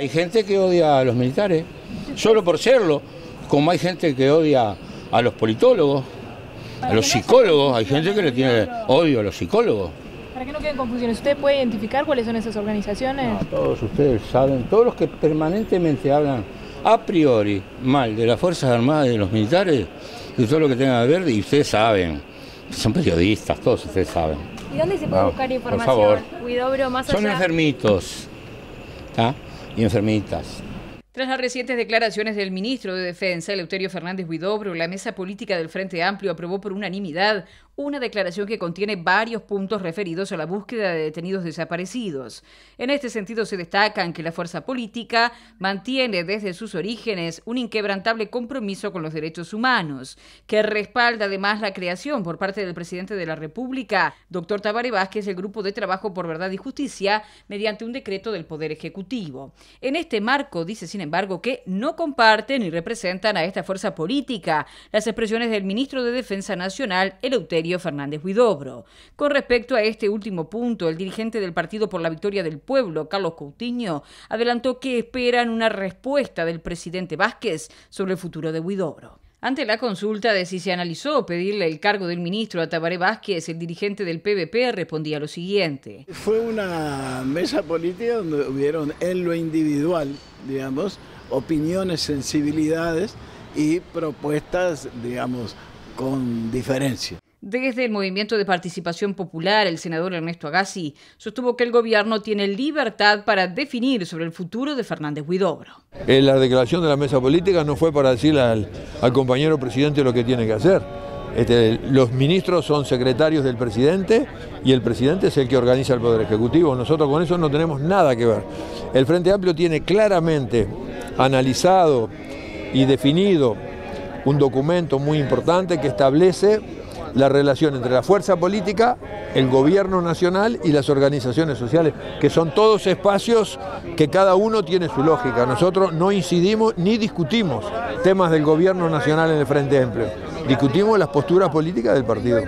Hay gente que odia a los militares, solo por serlo, como hay gente que odia a los politólogos, a los psicólogos, hay gente que le tiene odio a los psicólogos. Para que no queden confusiones, ¿usted puede identificar cuáles son esas organizaciones? No, todos ustedes saben, todos los que permanentemente hablan a priori mal de las Fuerzas Armadas y de los militares, y todo lo que tenga que ver, y ustedes saben, son periodistas, todos ustedes saben. ¿Y dónde se puede No, buscar por información? favor. Huidobro, más Son allá. enfermitos ¿tá? Enfermitas. Tras las recientes declaraciones del ministro de Defensa, Eleuterio Fernández Huidobro, la mesa política del Frente Amplio aprobó por unanimidad una declaración que contiene varios puntos referidos a la búsqueda de detenidos desaparecidos. En este sentido se destacan que la fuerza política mantiene desde sus orígenes un inquebrantable compromiso con los derechos humanos, que respalda además la creación por parte del presidente de la República, doctor Tabaré Vázquez, del Grupo de Trabajo por Verdad y Justicia, mediante un decreto del Poder Ejecutivo. En este marco dice, sin embargo, que no comparten ni representan a esta fuerza política las expresiones del ministro de Defensa Nacional, Eleuterio Fernández Huidobro. Con respecto a este último punto, el dirigente del Partido por la Victoria del Pueblo, Carlos Coutinho, adelantó que esperan una respuesta del presidente Vázquez sobre el futuro de Huidobro. Ante la consulta de si se analizó pedirle el cargo del ministro a Tabaré Vázquez, el dirigente del PVP respondía lo siguiente. Fue una mesa política donde hubieron en lo individual, digamos, opiniones, sensibilidades y propuestas, digamos, con diferencia. Desde el Movimiento de Participación Popular, el senador Ernesto Agassi sostuvo que el gobierno tiene libertad para definir sobre el futuro de Fernández Huidobro. Eh, La declaración de la mesa política no fue para decirle al, compañero presidente lo que tiene que hacer. Este, los ministros son secretarios del presidente y el presidente es el que organiza el Poder Ejecutivo. Nosotros con eso no tenemos nada que ver. El Frente Amplio tiene claramente analizado y definido un documento muy importante que establece la relación entre la fuerza política, el gobierno nacional y las organizaciones sociales, que son todos espacios que cada uno tiene su lógica. Nosotros no incidimos ni discutimos temas del gobierno nacional en el Frente Amplio, discutimos las posturas políticas del partido.